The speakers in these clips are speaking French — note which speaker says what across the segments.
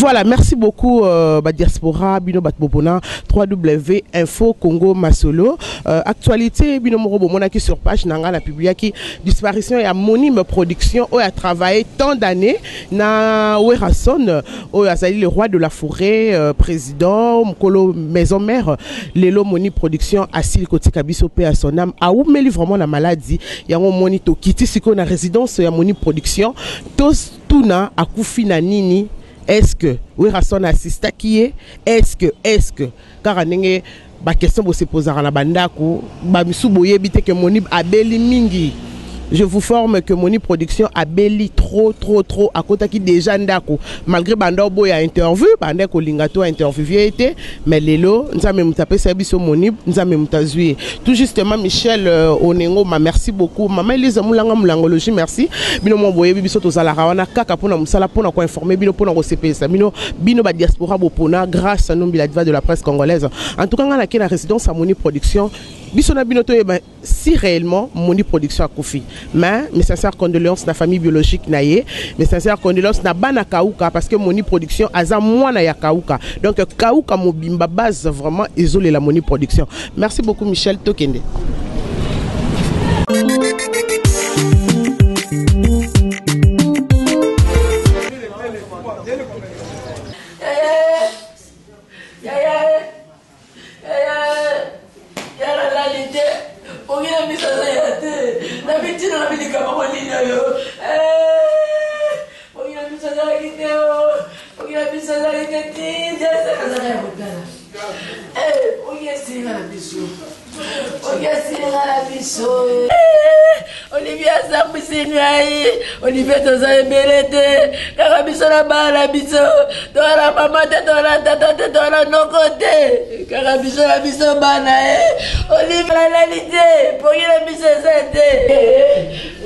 Speaker 1: Voilà, merci beaucoup euh, bah, Diaspora, Bino Batbopona, 3W Info Congo Masolo. Euh, actualité, Bino Morobo Monaki sur page, Nanga la publié qui disparition et Monime Production, où a travaillé tant d'années, na Werason, où a le roi de la forêt, euh, président, Mkolo maison mère, Lelo Moni Production, Asil Koti Kabiso à son âme, a oumeli vraiment la maladie, yango Moni to kiti siko na résidence ya Moni Production, tous tuna akufi na nini est-ce que werason asistaki ye est-ce que est-ce que? Kaka ndenge baquestion bosepozaka na bandako bamisu boyebi te ke moni abeli mingi je vous forme que moni production abeli trop trop trop akotaki déjà ndako malgré banda oboya interview banda kolinga to interview ye te mais lelo nzambe moto apesa biso moni nzambe moto azwi ye tout justement michel euh, onengo ma merci beaucoup. Mama elise mulanga mulangologie merci. Bino mo boyebi biso wana kaka mpona mosala mpona koinforme bino mpona kosepelisa bino bino badiaspora bopona grâce à nombi la diva de la presse congolaise. En tout cas nga nake na résidence ya moni production si réellement moni production akufi mais mes sincères condoléances na famille biologique na ye mes sincères condoléances na bana kauka parce que moni production aza mwana ya kauka. Donc kauka mobimba base vraiment ezolela moni production. Merci beaucoup michel tokende
Speaker 2: tijasekazaka ya kotala. Ongi esinga na biso. Ongi esinga na biso. Olivie asambwisi ngai olivie toza ebele te. Kaka biso na bana na biso. Toa na mama te toa na tata te toa na noko te. Kaka biso na biso bana e olivie nalali te. Pongi na biso eza te.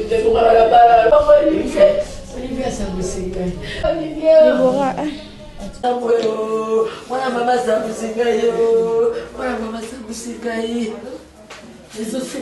Speaker 2: Otekokaka na bana olivie olivie asambwisi ngai sambo oh, yo mwana mama sambusi ngai yo oh, mwana mama sambusi ngai
Speaker 1: ezosi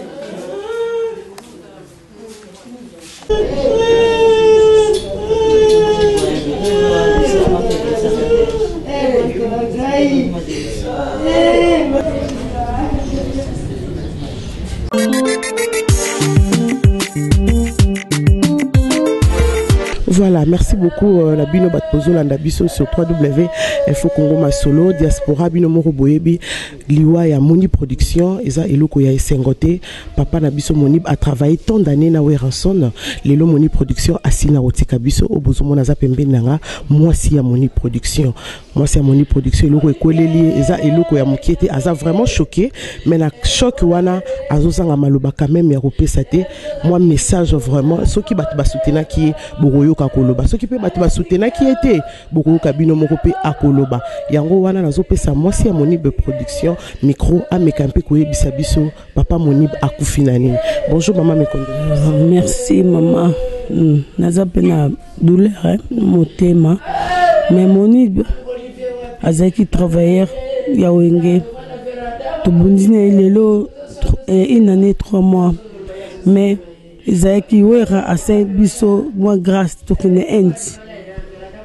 Speaker 1: merci beaucoup euh, la bino batpozo landa biso sur 3W Info Congo Masolo diaspora bino moko boyebi liwa ya Moni Production eza eloko ya esengote papa na biso a travaillé tant d'années na Weranson lelo Moni Production asina rotika biso obozo mona za pembeni nanga mwasi ya Moni Production mwasi ya Moni Production eloko ekoleli eza eloko ya mokiete aza vraiment choqué. Mais na choc wana azozanga maloba quand même ya kopesa te. Moi message vraiment soki bato basoutenaki ye bokoyoka koloba. Soki mpe bato basoutenaki ye te bokoyoka bino moko mpe akoloba. Yango wana nazopesa mwasi ya monibe production micro ameka mpe koyebisa biso papa monibe akufi na nini. Bonjour mama
Speaker 3: Uh, merci mama. Mm, naza mpe na douleur na motema. Mais azalaki travailleur ya wenge. Tobundi na ye lelo tr- eh, une année trois mois. Mais ezalaki wera asali biso mwa grâce tokende inde.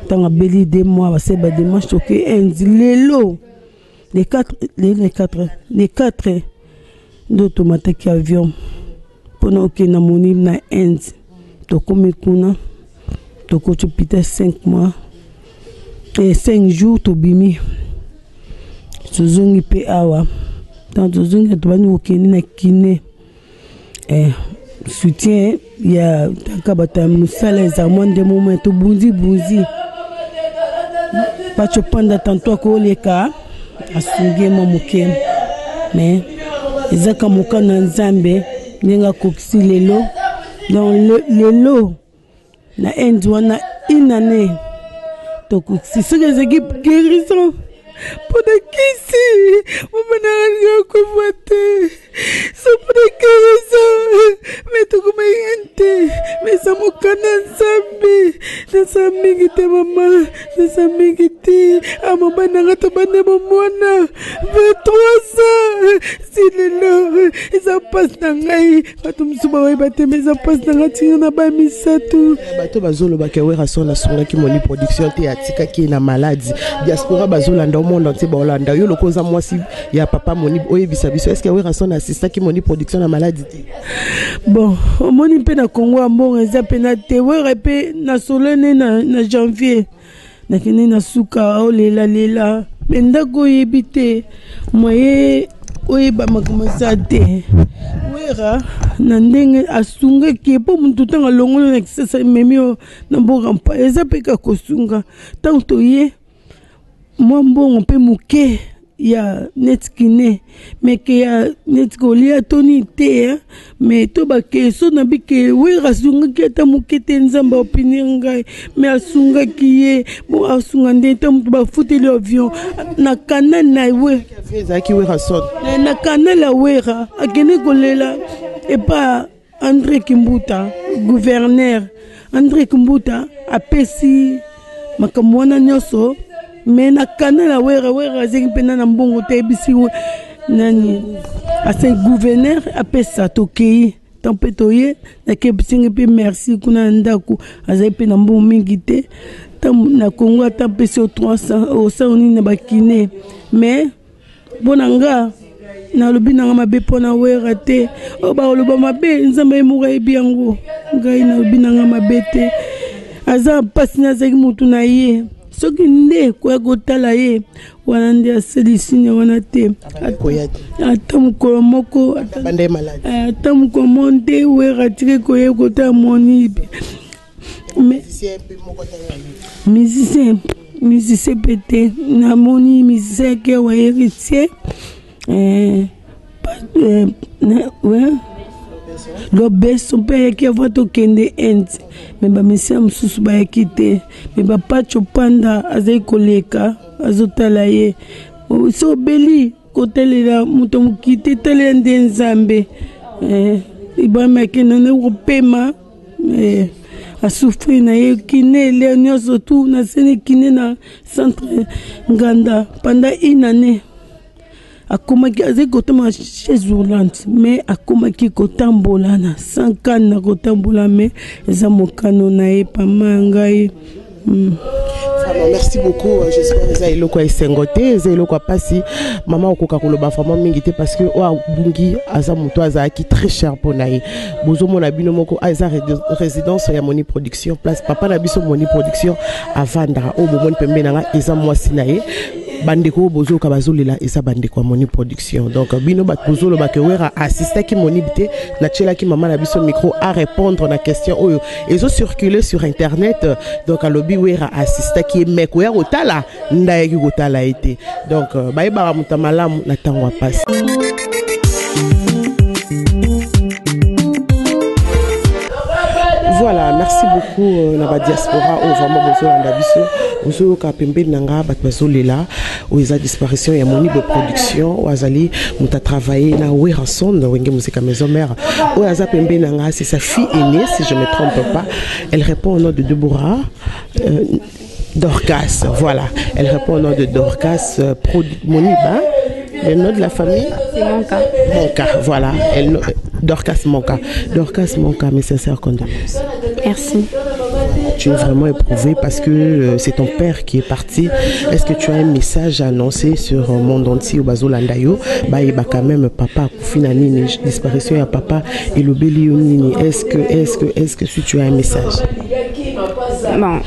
Speaker 3: Ntango abeli de mois basali bademarche toke inde. Lelo les quatre lelo les quatre les quatre nde tomataki avion. Mpona okende moni na inde. Tokómi kuna tokoti pita 5 mois. e 5 jours tobimi. Tozongi mpe awa. Ntango tozongi tobandi kokende na kine eh, soutien ya taka bato ya mosala ezala mwa nde moma tobunzi bunzi. Bato panda tanto akoleka asungi ye mwa moke. Me ezaka moka na nzambe ndenge akokisi lelo. Donc le- lelo na inde wana une tokosisaka ezaki guérison. Mpona kisi. Momenaka ya kofa te so mpona kereza me tokomainga te me eza mokanda nzambe. Naza mingi te mama. Naza mingi te. Amama nanga tobande bomwana 23 ans. Si lelo eza mpasi na ngai. Bato mosusu bakoyeba te me eza mpasi na ngai. Ntinga na bamisato
Speaker 1: bato bazolobaka wera son asungaki moni production te atikaki ye na maladi. Diaspora bazolanda omonda nte baolanda. Yo loko oza mwasi ya papa moni oyebisa biso. Estce wera asistaki moni production na maladi te.
Speaker 3: Bon omoni mpe na kongo ya mbongo eza mpena te wera mpe nasolene na, na janvier. Nakende na suka olelalela me ndako oyebi te moye oyeba makambo eza te. Wera na ndenge asungaki mpo motu ntango alongoli na kisasa ememi o na mboka mpa eza mpe ka kosunga. Ntango toye mwa mbongo mpe moke ya neti kine me ke ya neti kolia toni te eh? me to bake so na bike wera asungaki ata moke te nzambe apini ngai me asungaki ye. Bo asunga nde ta moto bafuteli avion. Na kanal na we. Na kanal ya wera akende kolela epa andré kimbuta guverner andré kimbuta apesi makambo wana nyonso me na kanal ya wera wera azeki mpena na mbongo te yebisi we- nani? Ase guverner apesa tokei ntan mpe toye nakebisingi mpe merci kuna na ndako. Azali mpe na mbongo mingi te. Na kongo ata apesi o 300 osango nini na bakine mais mpo na nga nalobi nanga mabe mpo na wera te. Oyo bakoloba mabe nzambe ye moko ayebi yango. Ngai nalobi nanga mabe te. Aza mpasi ne azalaki motu na ye soki nde koya kotala ye wana nde aselisine wana te. Ata mokolo moko ata-
Speaker 1: maladi?
Speaker 3: Ata mokolo moko nde wera atiki koya kotala moni musicien musicien mpe te namoni musicien ake awa héritier lobeso mpe ayaki ava tokende inde. Me bamisien mosusu bayaki te. Me bapacho panda azali koleka azotala ye. So obeli kotalela moto moki te talela nde nzambe. Eh, ibrahima akende ne kopema. Eh, asufri na ye kine ele nyonso tu naseni kine na centre nganda. Panda une année akomaki azali kotambola chaise roulante me akomaki kotambola na sankane na kotambola me eza mokano na ye pama ya ngai. Mm.
Speaker 1: Vraiment, merci beaucoup. Euh, j'espère eza eloko ya esengo te eza eloko ya mpasi. Mama okoka koloba vraiment mingi te parce que oyo abungi aza moto très cher mpo na ye. Bozomona bino moko résidence moni production. Place papa na biso moni production avandaka oyo bomoni pembe na nga eza mwasi bandeko oyo bozoyoka bazolela eza bandeko ya moni production. Donc bino bato bozolobaka wera assistaki monibi te natielaki mama na biso micro a répondre na question oyo ezocircule sur internet. Donc alobi wera assistaki ye me koya kotala ndayaki kotala ye donc bayebaka moto ya malamu na beaucoup euh, na badiaspora oyo vraiment bozolanda biso bozoyoka pembeni na nga bato bazolela oyo eza disparition ya monibe production oyo azali moto atravaille na werason wenge muzika maison mère oyo aza pembeni na nga c'est sa fille aînée si je me trompe pas elle répond au nom de Deborah euh, Dorcas voilà elle répond au nom de Dorcas euh, Moniba le nom de la famille?
Speaker 4: C'est mon cas.
Speaker 1: Monka, voilà. Elle, Dorcas Monka. Dorcas Monka, mes sincères condoléances.
Speaker 4: Merci.
Speaker 1: Tu es vraiment éprouvé parce que euh, c'est ton père qui est parti. Est-ce que tu as un message à annoncer sur euh, monde entier au Bazolandayo Bah, il quand même papa, Koufina Nini, disparition à papa et le Nini. Est-ce que, est-ce que, est-ce que si tu as un message?
Speaker 4: Bon,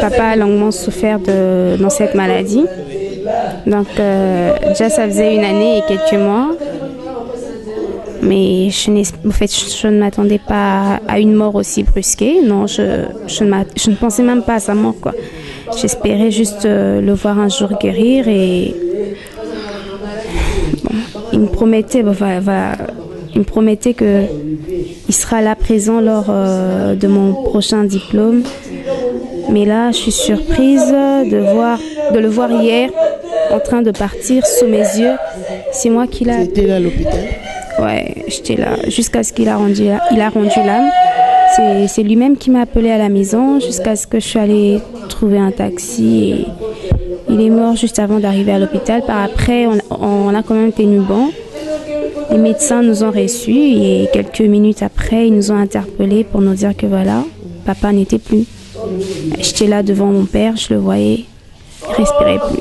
Speaker 4: papa a longuement souffert dans cette maladie. Donc, euh, déjà, ça faisait une année et quelques mois. Mais je, en fait, je ne m'attendais pas à une mort aussi brusquée. Non, je, je, ne, je ne pensais même pas à sa mort. quoi. J'espérais juste euh, le voir un jour guérir et il me promettait, voilà, il me promettait que il sera là présent lors euh, de mon prochain diplôme. Mais là, je suis surprise de voir, de le voir hier en train de partir sous mes yeux. C'est moi qui l'a.
Speaker 1: C'était là l'hôpital?
Speaker 4: Ouais, j'étais là jusqu'à ce qu'il a rendu, il a rendu l'âme. C'est- lui-même qui m'a appelé à la maison jusqu'à ce que je suis allée trouver un taxi. Il est mort juste avant d'arriver à l'hôpital. Par après, on, on a quand même tenu bon. Les médecins nous ont reçus et quelques minutes après, ils nous ont interpellés pour nous dire que voilà, papa n'était plus. J'étais là devant mon père, je le voyais, il respirait plus.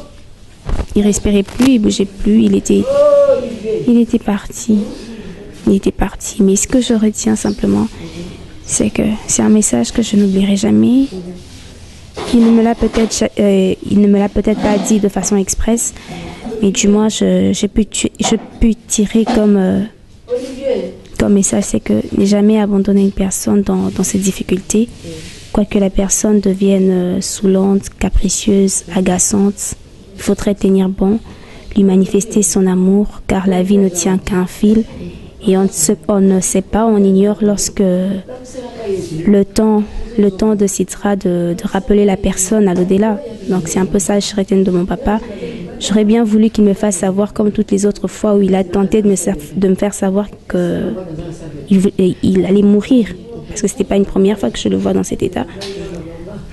Speaker 4: Il respirait plus, il bougeait plus, il était, il était parti. Il était parti. Mais ce que je retiens simplement, c'est que c'est un message que je n'oublierai jamais. Il ne me l'a peut-être, euh, il ne me l'a peut-être pas dit de façon expresse, mais du moins j'ai pu, je peux tirer comme, euh, comme message, c'est que ne jamais abandonner une personne dans, ses difficultés, quoique la personne devienne euh, saoulante, capricieuse, agaçante, il faudrait tenir bon, lui manifester son amour, car la vie ne tient qu'à un fil, et on ne, sait pas, on ignore lorsque le temps, le temps décidera de, de rappeler la personne à l'au-delà. Donc c'est un peu ça, je retiens de mon papa. J'aurais bien voulu qu'il me fasse savoir, comme toutes les autres fois où il a tenté de me, faire savoir que il, allait mourir. Parce que c'était pas une première fois que je le vois dans cet état.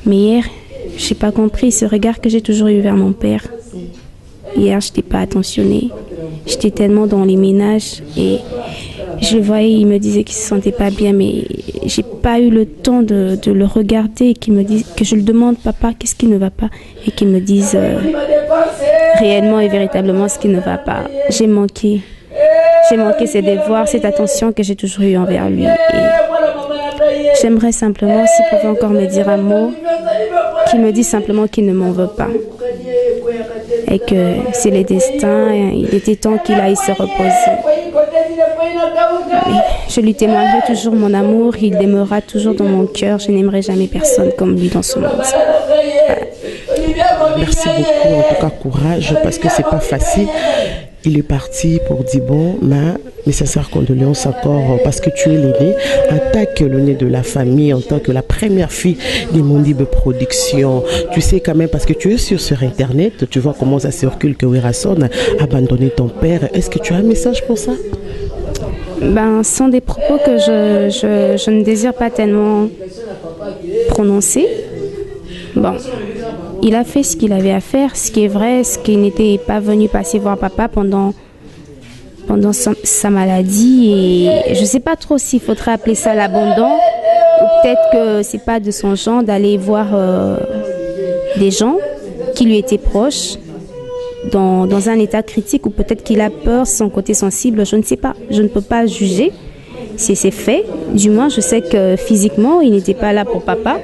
Speaker 4: Mais hier, j'ai pas compris ce regard que j'ai toujours eu vers mon père. Hier, je n'étais pas attentionnée. J'étais tellement dans les ménages et je le voyais, il me disait qu'il se sentait pas bien, mais j'ai pas eu le temps de, de le regarder et qu'il me dise, que je lui demande, papa, qu'est-ce qui ne va pas? Et qu'il me dise euh, réellement et véritablement ce qui ne va pas. J'ai manqué. J'ai manqué ses devoirs, cette attention que j'ai toujours eue envers lui. Et j'aimerais simplement, s'il pouvait encore me dire un mot, qu'il me dise simplement qu'il ne m'en veut pas et que c'est le destin. Il était temps qu'il aille se reposer. Je lui témoignerai toujours mon amour. Il demeurera toujours dans mon cœur. Je n'aimerai jamais personne comme lui dans ce monde.
Speaker 1: Merci beaucoup, en tout cas courage, parce que c'est pas facile. Il est parti pour dire bon, mais mes sincères condoléances encore parce que tu es l'aîné, en tant que l'aîné de la famille, en tant que la première fille des Mondibe Productions. Tu sais quand même, parce que tu es sur, sur Internet, tu vois comment ça circule que Werason a abandonné ton père. Est-ce que tu as un message pour ça?
Speaker 4: Ben, sont des propos que je, je, je ne désire pas tellement prononcer. Bon, il a fait ce qu'il avait à faire, ce qui est vrai, ce qui n'était pas venu passer voir papa pendant, sa, maladie. Je ne sais pas trop s'il faudrait appeler ça l'abandon, peut-être que c'est pas de son genre d'aller voir euh, des gens qui lui étaient proches dans, dans un état critique ou peut-être qu'il a peur, son côté sensible, je ne sais pas. Je ne peux pas juger si c'est fait. Du moins, je sais que physiquement, il n'était pas là pour papa.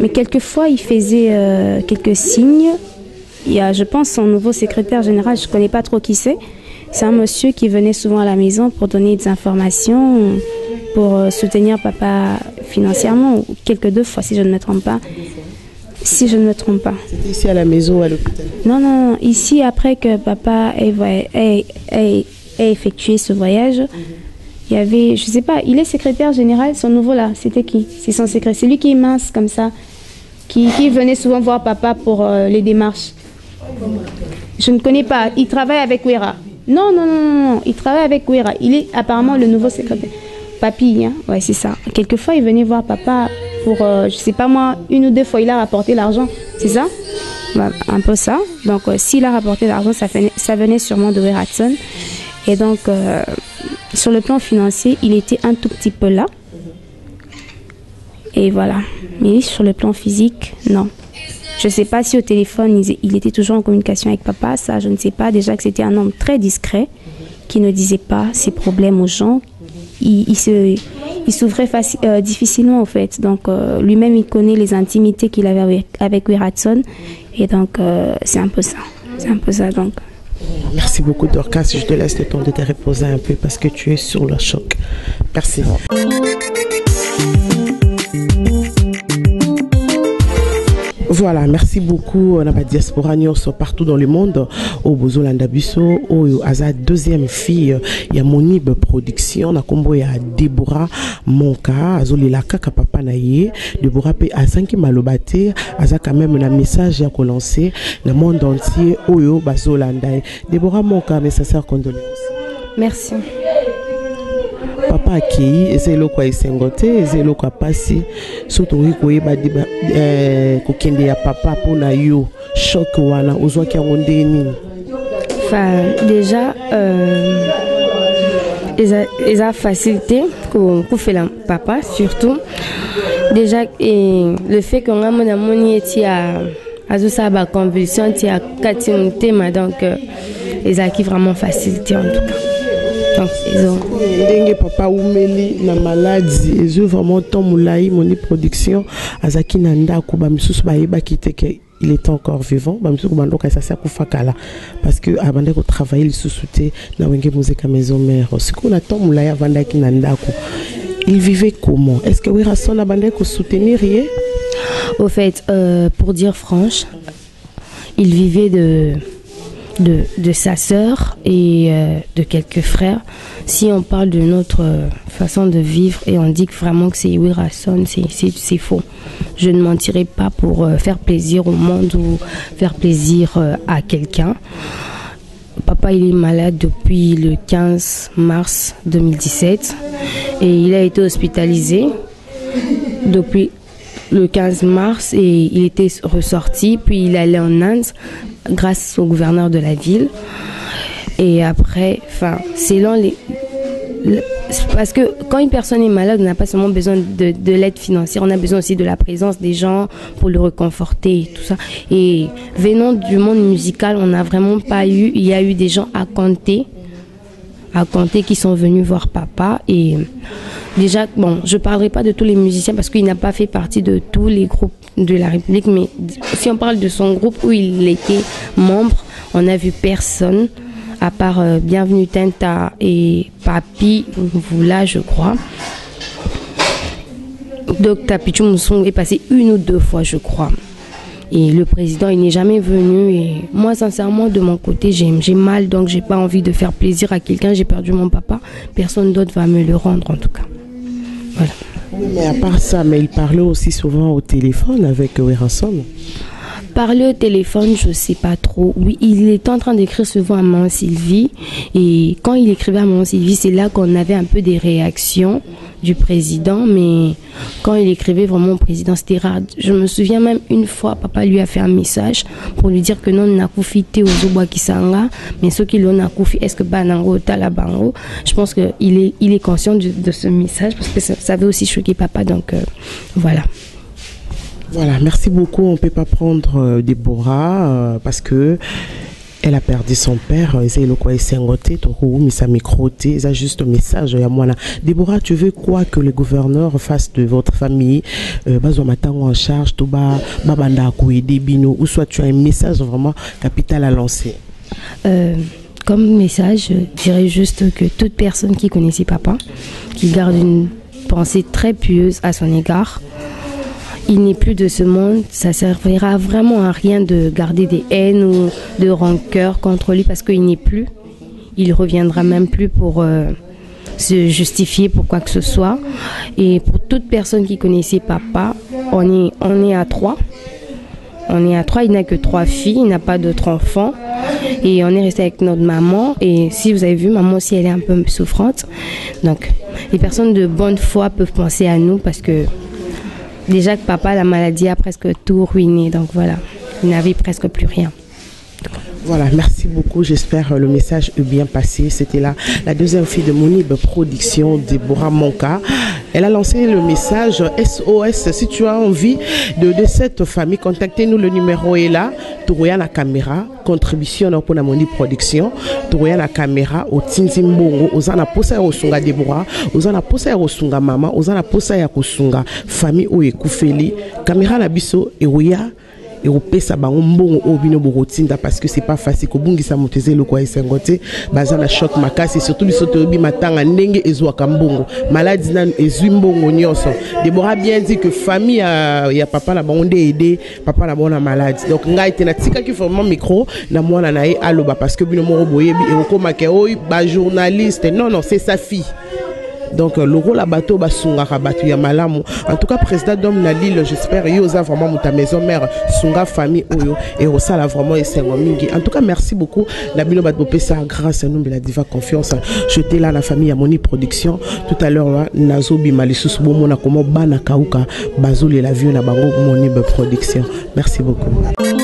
Speaker 4: Mais quelquefois, il faisait euh, quelques signes. Il y a, je pense, son nouveau secrétaire général, je ne connais pas trop qui c'est. C'est un monsieur qui venait souvent à la maison pour donner des informations, pour euh, soutenir papa financièrement, ou quelques deux fois, si je ne me trompe pas. Si je ne me trompe pas.
Speaker 1: C'était ici à la maison ou à l'hôpital
Speaker 4: Non, non, non. Ici, après que papa ait, voy- ait- ait- ait effectué ce voyage, il y avait, je sais pas, il est secrétaire général, son nouveau là, c'était qui? C'est son secrétaire. C'est lui qui est mince comme ça, qui, qui venait souvent voir papa pour euh, les démarches. Je ne connais pas. Il travaille avec Wera. Non, non, non, non. Il travaille avec Wera. Il est apparemment le nouveau secrétaire. Papy, hein? ouais, c'est ça. Quelquefois, il venait voir papa pour, euh, je sais pas moi, une ou deux fois, il a rapporté l'argent. C'est ça? Un peu ça. Donc, euh, s'il a rapporté l'argent, ça, venait- sûrement de Weratson. Et donc, euh, sur le plan financier, il était un tout petit peu là. Et voilà. Mais sur le plan physique, non. Je ne sais pas si au téléphone, il, était toujours en communication avec papa. Ça, je ne sais pas. Déjà que c'était un homme très discret, qui ne disait pas ses problèmes aux gens. Il, se, il s'ouvrait euh, difficilement, en fait. Donc, euh, lui-même, il connaît les intimités qu'il avait avec, avec Weratson. Et donc, euh, c'est un peu ça. C'est un peu ça, donc.
Speaker 1: Merci beaucoup Dorcas, je te laisse le temps de te reposer un peu parce que tu es sur le choc. Merci. Voilà, merci beaucoup na ba diaspora nyonso partout dans le monde. Au bozolanda biso oyo aza deuxième fille ya Monib production na kombo ya Deborah Monka azolela kaka papa na ye Deborah pe azangi maloba te aza quand même na message ya ko lancer na monde entier oyo ye Deborah Monka mes sincères condoléances.
Speaker 4: Merci.
Speaker 1: Papa akei eza eloko ya esengo te eza eloko ya pasi so tokoki koyeba eh, kokende ya papa mpona yo shok wana ozwaki yango ndenge nini?
Speaker 5: Enfin, déjà, euh, ils a, ils a facilité qu'on qu'on fait la papa, surtout. Déjà, et le fait qu'on a mon amour était à à tout ça, bah, convulsion, était à quatre thème, donc euh, qui vraiment facilité en tout cas.
Speaker 1: Ndenge papa umeli na maladi ezwi vraiment temps molai moni production azalaki na ndako bamisusu bayebaki te ke il était encore vivant bamisusu bandoka esasi akufa kala. Parce que abandaki kotravaille lisusu te na wenge muzika maison mare sikoyo na temps molai avandaki na ndako il vivait comment? Est ce que wirason abandaki kosoutenir ye?
Speaker 5: Au fait, euh, pour dire franche, il vivait de, de, sa sœur et euh, de quelques frères. Si on parle de notre euh, façon de vivre et on dit que vraiment que c'est Wirason, c'est- faux. Je ne mentirai pas pour euh, faire plaisir au monde ou faire plaisir à quelqu'un. Papa, il est malade depuis le 15 mars 2017 et il a été hospitalisé depuis le 15 mars et il était ressorti, puis il allait en Inde grâce au gouverneur de la ville. Et après, enfin, selon Parce que quand une personne est malade, on n'a pas seulement besoin de, de l'aide financière, on a besoin aussi de la présence des gens pour le réconforter et tout ça. Et venant du monde musical, on n'a vraiment pas eu, il y a eu des gens à compter à compter qui sont venus voir papa et déjà bon je parlerai pas de tous les musiciens parce qu'il n'a pas fait partie de tous les groupes de la République mais si on parle de son groupe où il était membre on a vu personne à part euh, Bienvenue Tenta et Papi Voula je crois. Donc Tapichou Moussong est passé une ou deux fois je crois et le président, il n'est jamais venu. Et moi, sincèrement, de mon côté, j'ai mal, donc j'ai pas envie de faire plaisir à quelqu'un. J'ai perdu mon papa. Personne d'autre va me le rendre, en tout cas. Voilà.
Speaker 1: Mais à part ça, mais il parlait aussi souvent au téléphone avec Wirason.
Speaker 5: Parler au téléphone, je sais pas trop. Oui, il était en train d'écrire souvent à Maman Sylvie. Et quand il écrivait à Maman Sylvie, c'est là qu'on avait un peu des réactions du président. Mais quand il écrivait vraiment au président, c'était rare. Je me souviens même une fois, papa lui a fait un message pour lui dire que non, nakufi te ozobwa kisanga. Mais ceux qui l'ont nakufi, est-ce que banango tala bango? Je pense qu'il est, est conscient de, de ce message parce que ça, ça avait aussi choqué papa. Donc, euh, voilà.
Speaker 1: Voilà, merci beaucoup. On ne peut pas prendre euh, Déborah euh, parce que elle a perdu son père. Eza juste message ya mwana Déborah tu veux quoi que le gouverneur fasse de votre famille? Euh, en charge babanda ou soit tu as un message vraiment capital à lancer?
Speaker 5: Comme message, je dirais juste que toute personne qui connaissait papa, qui garde une pensée très pieuse à son égard, il n'est plus de ce monde, ça servira vraiment à rien de garder des haines ou de rancœur contre lui parce qu'il n'est plus. Il reviendra même plus pour euh, se justifier pour quoi que ce soit. Et pour toute personne qui connaissait papa, on est, on est à trois. On est à trois, il n'a que trois filles, il n'a pas d'autres enfants. Et on est resté avec notre maman. Et si vous avez vu, maman aussi, elle est un peu souffrante. Donc, les personnes de bonne foi peuvent penser à nous parce que déjà que papa, la maladie a presque tout ruiné. Donc voilà, il n'avait presque plus rien.
Speaker 1: Voilà, merci beaucoup. J'espère euh, le message est bien passé. C'était la deuxième fille de Monib Production, Deborah Monka. Elle a lancé le message SOS. Si tu as envie de, de cette famille, contactez-nous. Le numéro est là. Tourouya la caméra. Contribution pour la Production. Tourouya la caméra. Au Tinzimbongo. Ozana posa ya osunga Deborah. Ozana posa ya osunga mama. Ozana posa ya kosunga famille ou ekufeli. Caméra na biso. Eouya. Ekopesa bango mbongo oyo bino bokotinda parce que c'est pas facile. Kobungisa moto eza eloko ya esengo te baza na choc makasi surtout biso toyebi matanga ndenge ezwaka mbongo. Maladi nanu ezwi mbongo nyonso. Debora bien dit que famille ya, ya papa na bango nde ede papa na bango na maladi. Donc ngai te natikaki vraiment micro na mwana na ye aloba parce que bino moko boyebi ekokomaka oyo bajournaliste non non c'est sa fille donc euh, lokola bato basungaka bato ya malamu. En tout cas président d'homme na lille j'espère oza vraiment moto ya maison mère sunga famille oyo ekosala vraiment esengo mingi. En tout cas merci beaucoup. Na bino bato bopesa grâce numbi la diva confiance. Jeté là na famille ya moni production. Tout à l'heure nazobima lisusu bomona komo bana kauka bazolela vie na bango monibe production. Merci beaucoup